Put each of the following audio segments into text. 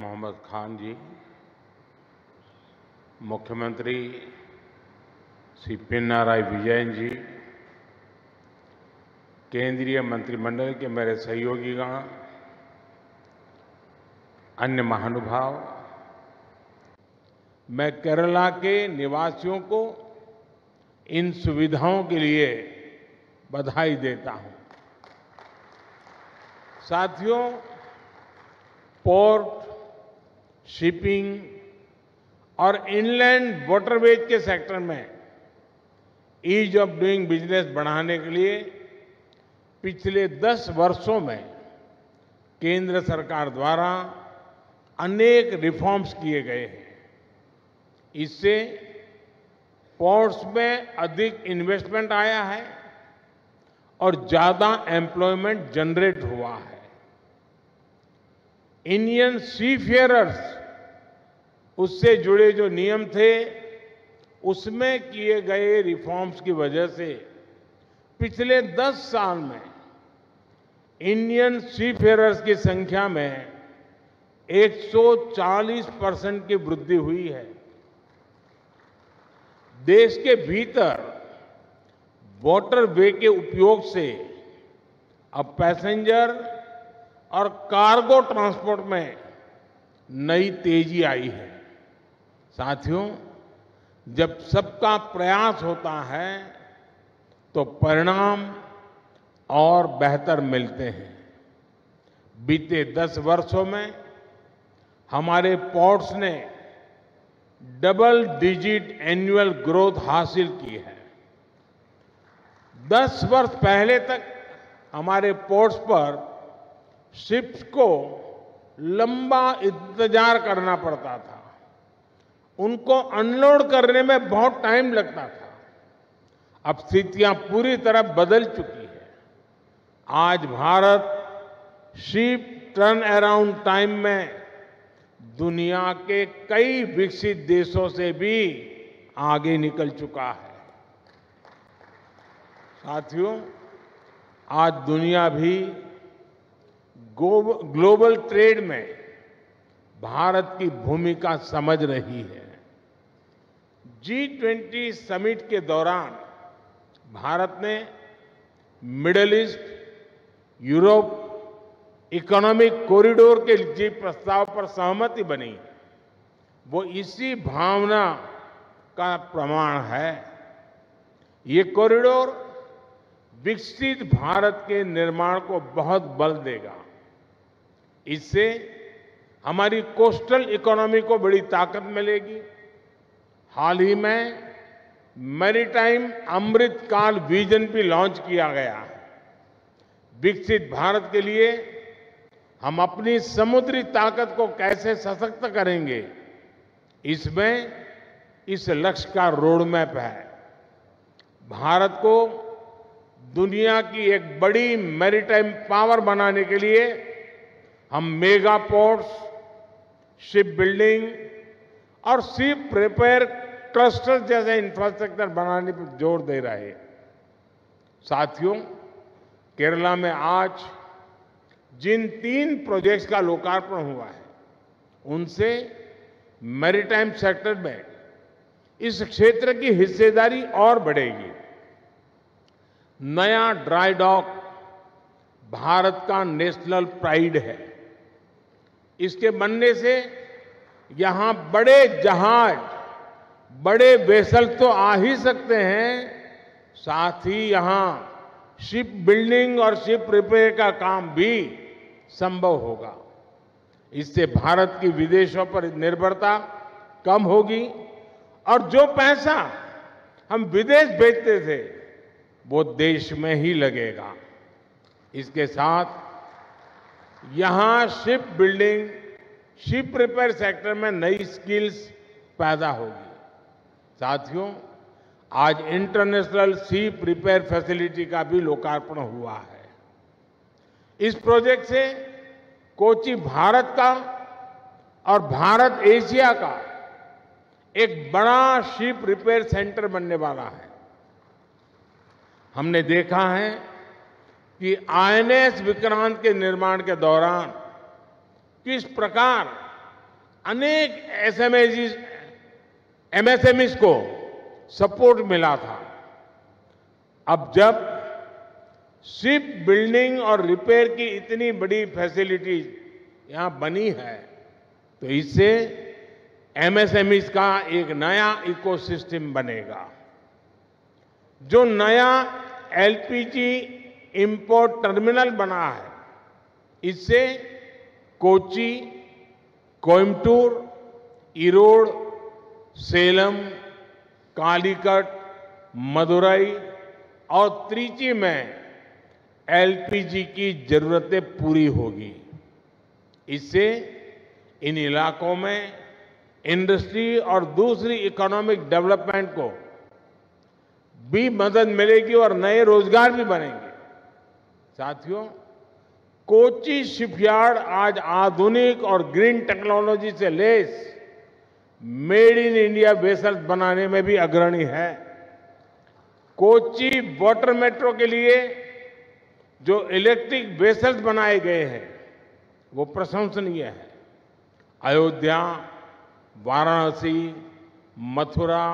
मोहम्मद खान जी, मुख्यमंत्री श्री पिन्नाराय विजयन जी, केंद्रीय मंत्रिमंडल के मेरे सहयोगीगण, अन्य महानुभाव, मैं केरला के निवासियों को इन सुविधाओं के लिए बधाई देता हूँ। साथियों, पोर्ट शिपिंग और इनलैंड वाटरवेज के सेक्टर में ईज ऑफ़ डूइंग बिज़नेस बढ़ाने के लिए पिछले 10 वर्षों में केंद्र सरकार द्वारा अनेक रिफॉर्म्स किए गए हैं। इससे पोर्ट्स में अधिक इन्वेस्टमेंट आया है और ज़्यादा एम्प्लॉयमेंट जनरेट हुआ है। इंडियन सीफेयरर्स उससे जुड़े जो नियम थे, उसमें किए गए रिफॉर्म्स की वजह से पिछले 10 साल में इंडियन सीफेयरर्स की संख्या में 140 परसेंट की वृद्धि हुई है। देश के भीतर वॉटर वे के उपयोग से अब पैसेंजर और कार्गो ट्रांसपोर्ट में नई तेज़ी आई है। साथियों, जब सबका प्रयास होता है तो परिणाम और बेहतर मिलते हैं। बीते दस वर्षों में, हमारे पोर्ट्स ने डबल डिजिट एनुअल ग्रोथ हासिल की है। दस वर्ष पहले तक, हमारे पोर्ट्स पर शिप्स को लंबा इंतज़ार करना पड़ता था। उनको अनलोड करने में बहुत टाइम लगता था। अब स्थितियाँ पूरी तरह बदल चुकी है। आज Bharat ship turn around time में दुनिया के कई विकसित देशों से भी आगे निकल चुका है। साथियों, आज दुनिया भी ग्लोबल ट्रेड में भारत की भूमिका समझ रही है। जी ट्वेंटी समिट के दौरान भारत ने Middle East Europe economic corridor के जी प्रस्ताव पर सहमति बनी। वो इसी भावना का प्रमाण है। ये कॉरिडोर विकसित भारत के निर्माण को बहुत बल देगा। इससे हमारी कोस्टल इकोनॉमी को बड़ी ताकत मिलेगी। हाल ही में मैरीटाइम अमृतकाल विजन भी लॉन्च किया गया। है विकसित भारत के लिए हम अपनी समुद्री ताकत को कैसे सशक्त करेंगे, इसमें इस लक्ष्य का रोड मैप है। भारत को दुनिया की एक बड़ी मैरीटाइम पावर बनाने के लिए हम मेगा पोर्ट्स शिप बिल्डिंग और शिप प्रिपेयर क्लस्टर जैसे इंफ्रास्ट्रक्चर बनाने पर ज़ोर दे रहे हैं। साथियों, केरला में आज जिन तीन प्रोजेक्ट्स का लोकार्पण हुआ है, उनसे मैरीटाइम सेक्टर में इस क्षेत्र की हिस्सेदारी और बढ़ेगी। नया ड्राई डॉक भारत का नेशनल प्राइड है। इसके बनने से यहाँ बड़े जहाज़, बड़े वेसल तो आ ही सकते हैं। साथ ही यहाँ शिप बिल्डिंग और शिप रिपेयर का काम भी संभव होगा। इससे भारत की विदेशों पर निर्भरता कम होगी और जो पैसा हम विदेश भेजते थे, वो देश में ही लगेगा। इसके साथ यहाँ ship building ship repair sector में नई स्किल्स पैदा होगी। साथियों, आज इंटरनेशनल शिप रिपेयर फैसिलिटी का भी लोकार्पण हुआ है। इस प्रोजेक्ट से कोची भारत का और भारत एशिया का एक बड़ा शिप रिपेयर सेंटर बनने वाला है। हमने देखा है कि आईएनएस विक्रांत के निर्माण के दौरान किस प्रकार अनेक एसएमएस एमएसएमईस को सपोर्ट मिला था। अब जब शिप बिल्डिंग और रिपेयर की इतनी बड़ी फैसिलिटीज़ यहाँ बनी है तो इससे एमएसएमईस का एक नया इकोसिस्टम बनेगा। जो नया एलपीजी इंपोर्ट टर्मिनल बना है, इससे कोची कोयम्बटूर इरोड, सेलम, कालीकट, मदुरई और त्रिची में एलपीजी की जरूरतें पूरी होगी। इससे इन इलाकों में इंडस्ट्री और दूसरी इकोनॉमिक डेवलपमेंट को भी मदद मिलेगी और नए रोज़गार भी बनेंगे। साथियों कोची शिपयार्ड आज आधुनिक और ग्रीन टेक्नोलॉजी से लेस मेड इन इंडिया वेसल्स बनाने में भी अग्रणी है। कोची वाटर मेट्रो के लिए जो इलेक्ट्रिक वेसल्स बनाए गए हैं, वो प्रशंसनीय है। अयोध्या, वाराणसी, मथुरा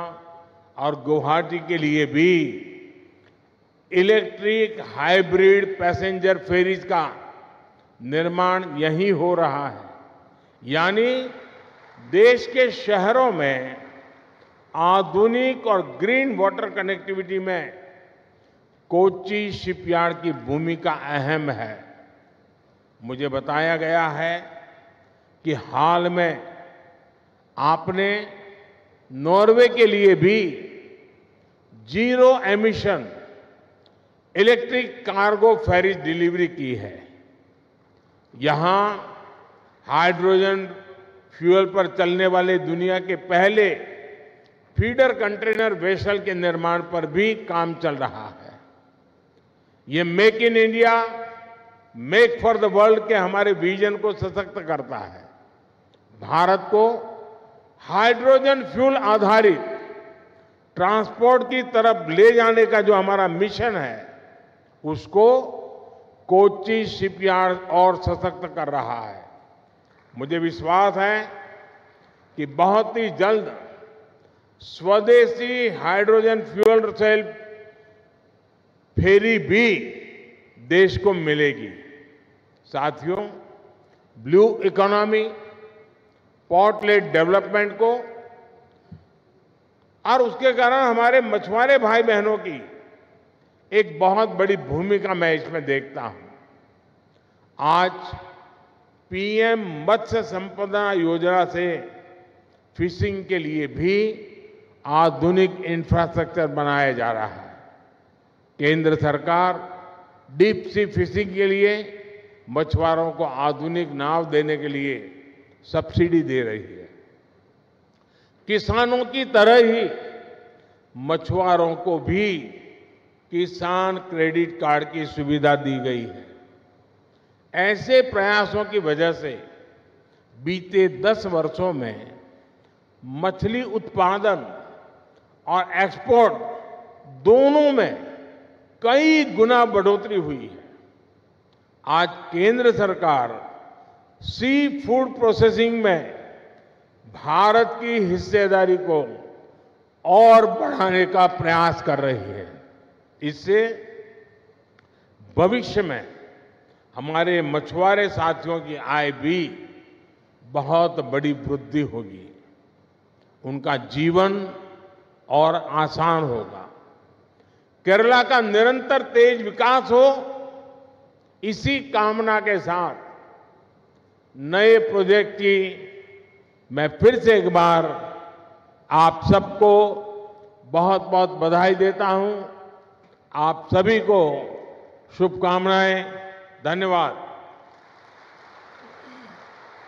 और गुवाहाटी के लिए भी इलेक्ट्रिक हाइब्रिड पैसेंजर फेरीज का निर्माण यहीं हो रहा है। यानी देश के शहरों में आधुनिक और ग्रीन वाटर कनेक्टिविटी में कोची शिपयार्ड की भूमिका अहम है। मुझे बताया गया है कि हाल में आपने नॉर्वे के लिए भी zero emission electric cargo ferries delivery की है। यहाँ हाइड्रोजन फ्यूल पर चलने वाले दुनिया के पहले फीडर कंटेनर वेसल के निर्माण पर भी काम चल रहा है। ये make in India, make for the world के हमारे विजन को सशक्त करता है। भारत को हाइड्रोजन फ्यूल आधारित ट्रांसपोर्ट की तरफ़ ले जाने का जो हमारा मिशन है, उसको कोची शिपयार्ड और सशक्त कर रहा है। मुझे विश्वास है कि बहुत ही जल्द स्वदेशी हाइड्रोजन फ्यूल सेल फेरी भी देश को मिलेगी। साथियों, ब्लू इकोनॉमी पोर्टलेट डेवलपमेंट को और उसके कारण हमारे मछुआरे भाई बहनों की एक बहुत बड़ी भूमिका मैं इसमें देखता हूँ। आज पीएम मत्स्य संपदा योजना से फिशिंग के लिए भी आधुनिक इंफ्रास्ट्रक्चर बनाया जा रहा है। केंद्र सरकार डीप सी फिशिंग के लिए मछुआरों को आधुनिक नाव देने के लिए सब्सिडी दे रही है। किसानों की तरह ही मछुआरों को भी किसान क्रेडिट कार्ड की सुविधा दी गई है। ऐसे प्रयासों की वजह से बीते दस वर्षों में मछली उत्पादन और एक्सपोर्ट दोनों में कई गुना बढ़ोतरी हुई है। आज केंद्र सरकार सी फ़ूड प्रोसेसिंग में भारत की हिस्सेदारी को और बढ़ाने का प्रयास कर रही है। इससे भविष्य में हमारे मछुआरे साथियों की आय भी बहुत बड़ी वृद्धि होगी। उनका जीवन और आसान होगा। केरला का निरंतर तेज विकास हो, इसी कामना के साथ नए प्रोजेक्ट की मैं फिर से एक बार आप सबको बहुत बहुत बधाई देता हूँ। आप सभी को शुभकामनाएं धन्यवाद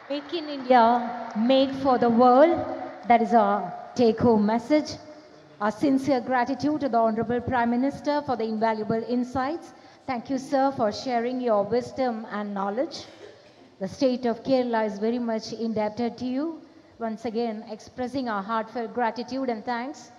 Make in India, made for the world. That is our take home message. Our sincere gratitude to the Honorable Prime Minister for the invaluable insights. Thank you, sir, for sharing your wisdom and knowledge. The state of Kerala is very much indebted to you. Once again, expressing our heartfelt gratitude and thanks.